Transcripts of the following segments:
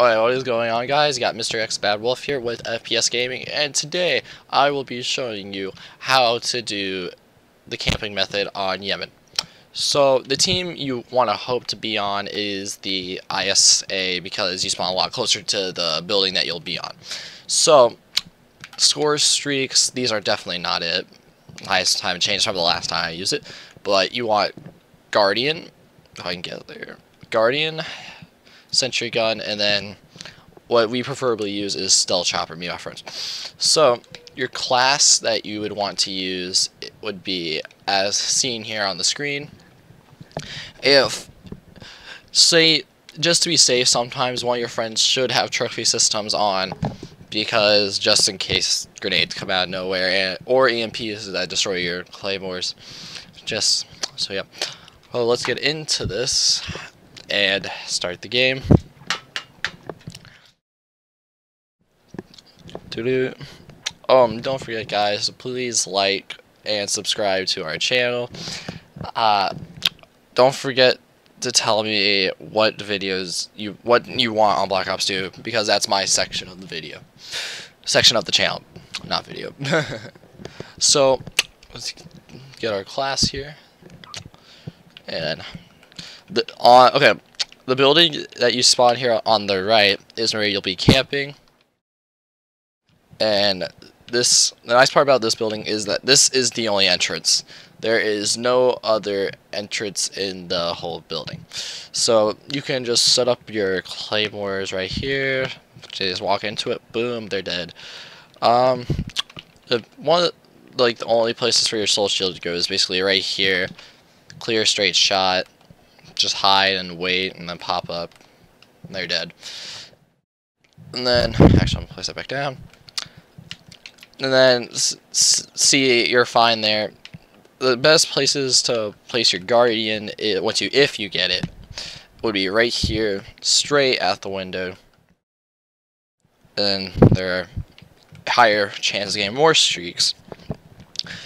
Alright, what is going on guys? You got Mr. X Bad Wolf here with FPS Gaming and today I will be showing you how to do the camping method on Yemen. So the team you want to hope to be on is the ISA because you spawn a lot closer to the building that you'll be on. So score streaks, these are definitely not it. Highest time changed from the last time I used it. But you want Guardian, if I can get there. Guardian, sentry gun, and then what we preferably use is stealth chopper, me friends. So your class that you would want to use would be as seen here on the screen. If say just to be safe, sometimes one of your friends should have trophy systems on because just in case grenades come out of nowhere and, or EMPs that destroy your claymores. Just so yeah. Well, let's get into this and start the game. Um, don't forget guys, please like and subscribe to our channel. Uh, don't forget to tell me what videos you what you want on Black Ops 2 because that's my section of the video. Section of the channel, not video. so, let's get our class here. And the on okay, the building that you spawn here on the right is where you'll be camping. And this the nice part about this building is that this is the only entrance. There is no other entrance in the whole building. So you can just set up your claymores right here. Just walk into it, boom, they're dead. Um, the one like the only places for your soul shield to go is basically right here. Clear straight shot just hide and wait and then pop up. And they're dead. And then, actually, I'm going to place that back down. And then, see, you're fine there. The best places to place your Guardian, once you, if you get it, would be right here, straight at the window. And there are higher chances of getting more streaks.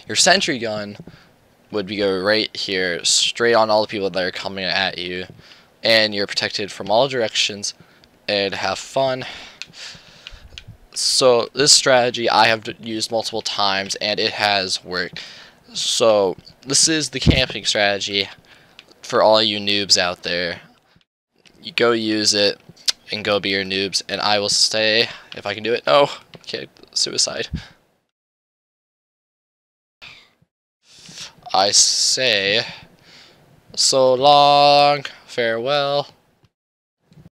Your sentry gun would be go right here, straight on all the people that are coming at you, and you're protected from all directions, and have fun. So this strategy I have used multiple times, and it has worked. So this is the camping strategy for all you noobs out there. You go use it, and go be your noobs, and I will stay, if I can do it. No, okay, suicide. I say so long, farewell.